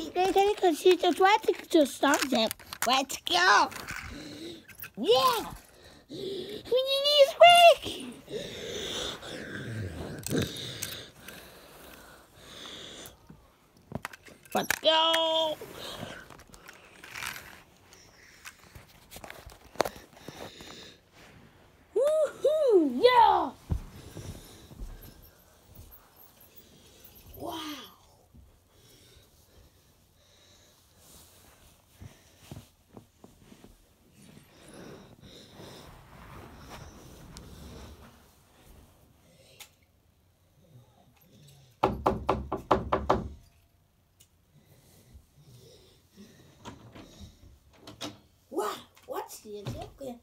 secret because she just wants to just stop them. Let's go. Yeah. When your knees break. Let's go. Checking.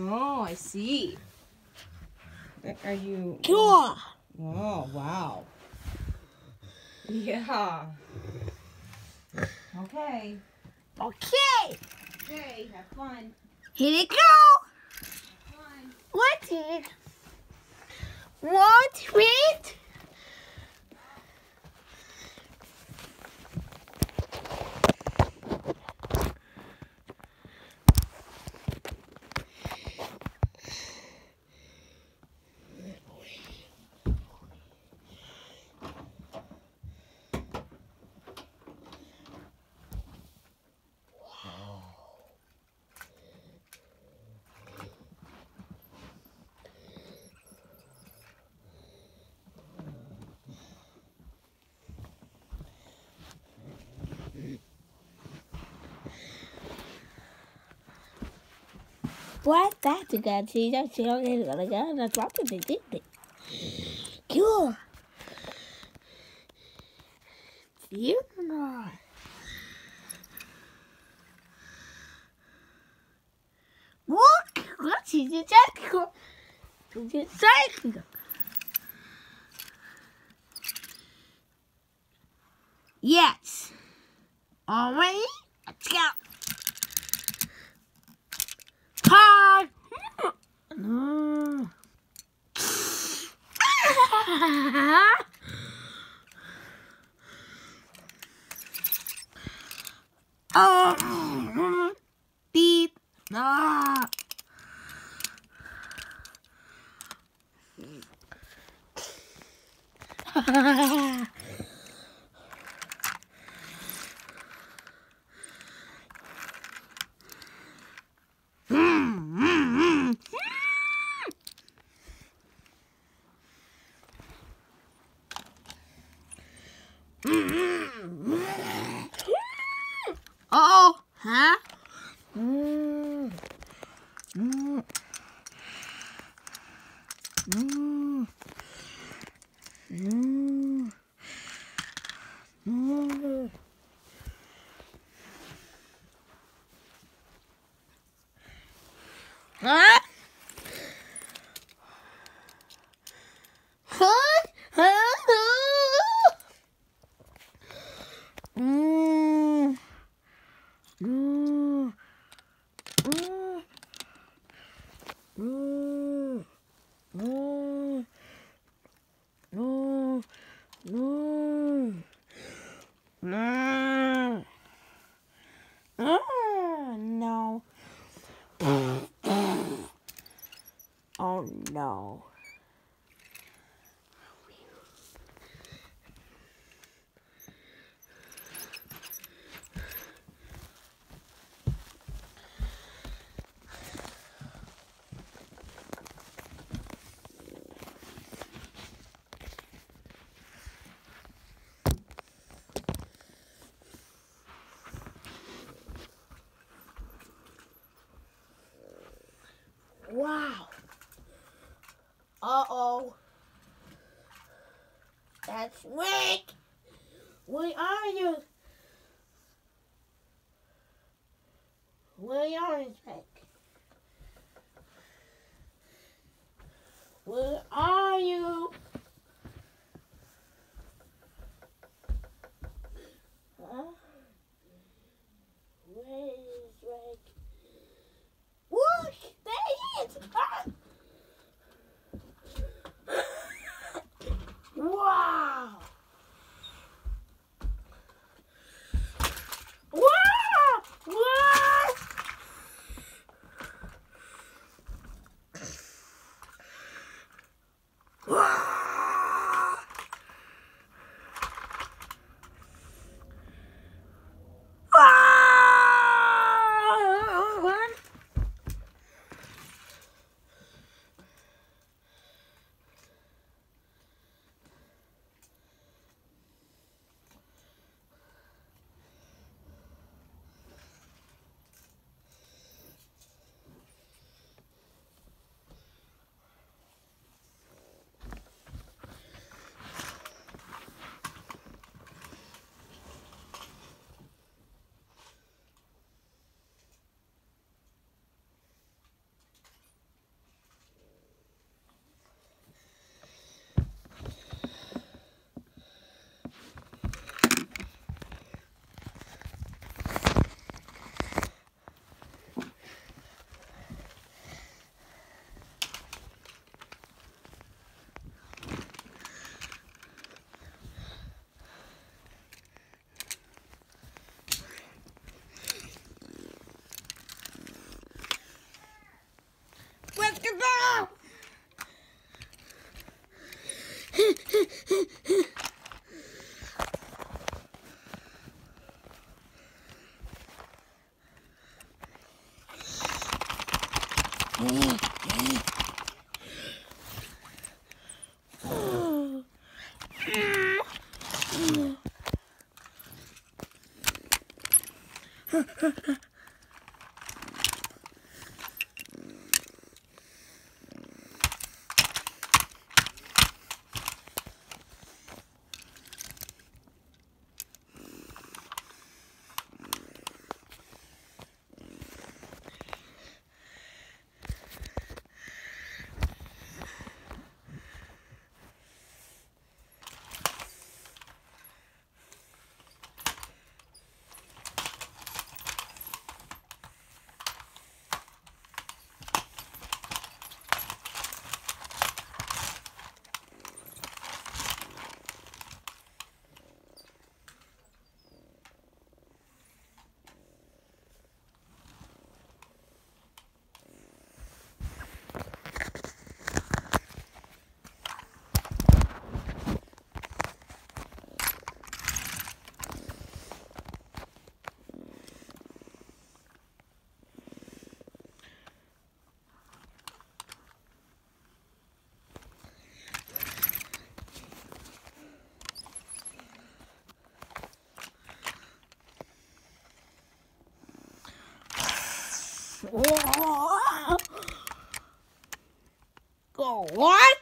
Oh, I see. Are you? Cool. Oh, wow. Yeah. Okay. Okay. Okay, have fun. Here we go. Have fun. What is? What with? What that again? See, don't see how it's gonna go. That's what it is, isn't it? Cool. You know. What? What is it? What is it? What is it? Yes. Always. Oh. Beep. Ah. Oh, huh? Mm. Mm. Mm. No. No. No. No. No. No. oh no. Uh-oh. That's weak. Where are you? Where are you, Rick? Where are you? えー、えー Go what?